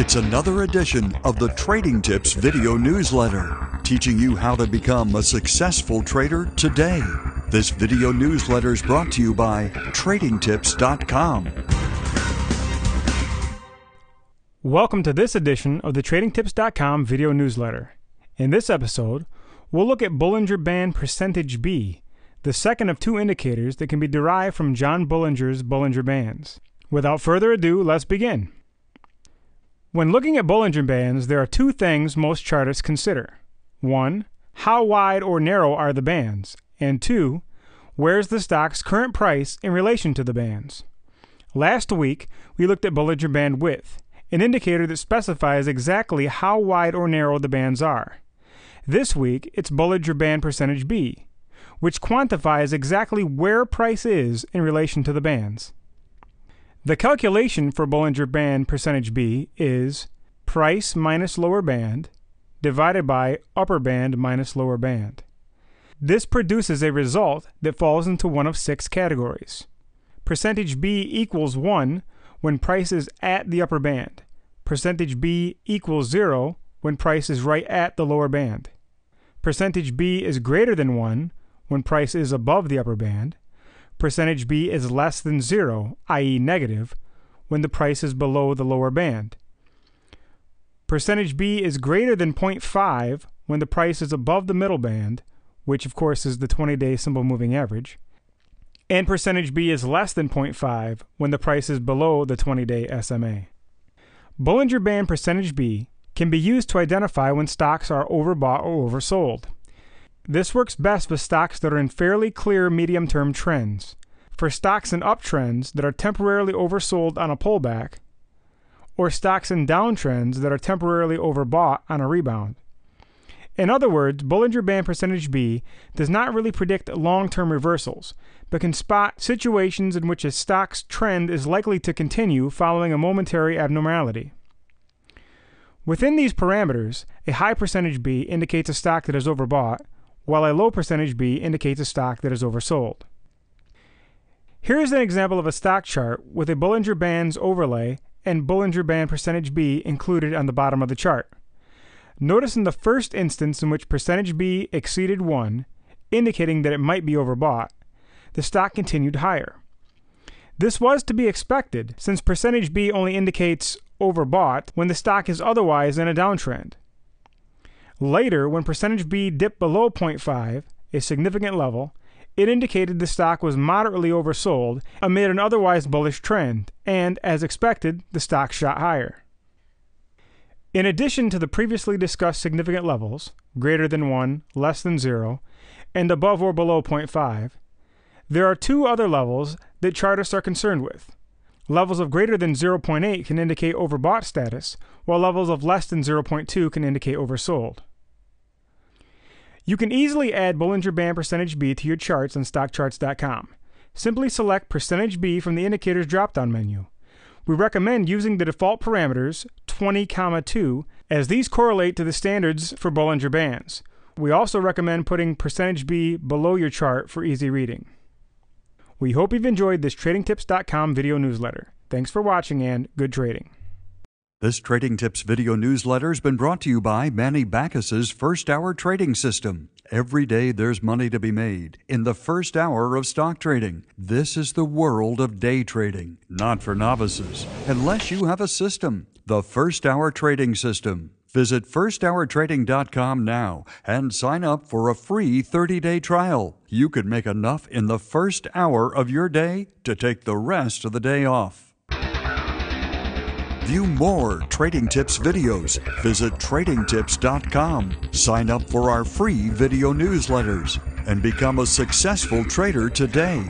It's another edition of the Trading Tips video newsletter, teaching you how to become a successful trader today. This video newsletter is brought to you by TradingTips.com. Welcome to this edition of the TradingTips.com video newsletter. In this episode, we'll look at Bollinger Band Percentage B, the second of two indicators that can be derived from John Bollinger's Bollinger Bands. Without further ado, let's begin. When looking at Bollinger Bands, there are two things most chartists consider. One, how wide or narrow are the bands? And two, where's the stock's current price in relation to the bands? Last week, we looked at Bollinger Band width, an indicator that specifies exactly how wide or narrow the bands are. This week, it's Bollinger Band Percentage B, which quantifies exactly where price is in relation to the bands. The calculation for Bollinger Band percentage B is price minus lower band divided by upper band minus lower band. This produces a result that falls into one of six categories. Percentage B equals 1 when price is at the upper band. Percentage B equals 0 when price is right at the lower band. Percentage B is greater than 1 when price is above the upper band. Percentage B is less than 0, i.e. negative, when the price is below the lower band. Percentage B is greater than 0.5 when the price is above the middle band, which of course is the 20-day simple moving average. And percentage B is less than 0.5 when the price is below the 20-day SMA. Bollinger Band percentage B can be used to identify when stocks are overbought or oversold. This works best with stocks that are in fairly clear medium term trends. For stocks in uptrends that are temporarily oversold on a pullback, or stocks in downtrends that are temporarily overbought on a rebound. In other words, Bollinger Band percentage B does not really predict long term reversals, but can spot situations in which a stock's trend is likely to continue following a momentary abnormality. Within these parameters, a high percentage B indicates a stock that is overbought, while a low percentage B indicates a stock that is oversold. Here is an example of a stock chart with a Bollinger Bands overlay and Bollinger Band percentage B included on the bottom of the chart. Notice in the first instance in which percentage B exceeded 1, indicating that it might be overbought, the stock continued higher. This was to be expected since percentage B only indicates overbought when the stock is otherwise in a downtrend. Later, when percentage B dipped below 0.5, a significant level, it indicated the stock was moderately oversold amid an otherwise bullish trend, and, as expected, the stock shot higher. In addition to the previously discussed significant levels, greater than 1, less than 0, and above or below 0.5, there are two other levels that chartists are concerned with. Levels of greater than 0.8 can indicate overbought status, while levels of less than 0.2 can indicate oversold. You can easily add Bollinger Band percentage B to your charts on stockcharts.com. Simply select percentage B from the indicators drop-down menu. We recommend using the default parameters 20, 2 as these correlate to the standards for Bollinger Bands. We also recommend putting percentage B below your chart for easy reading. We hope you've enjoyed this TradingTips.com video newsletter. Thanks for watching and good trading. This Trading Tips video newsletter has been brought to you by Manny Backus's First Hour Trading System. Every day there's money to be made in the first hour of stock trading. This is the world of day trading, not for novices, unless you have a system. The First Hour Trading System. Visit firsthourtrading.com now and sign up for a free 30 day trial. You could make enough in the first hour of your day to take the rest of the day off. View more Trading Tips videos. Visit tradingtips.com. Sign up for our free video newsletters and become a successful trader today.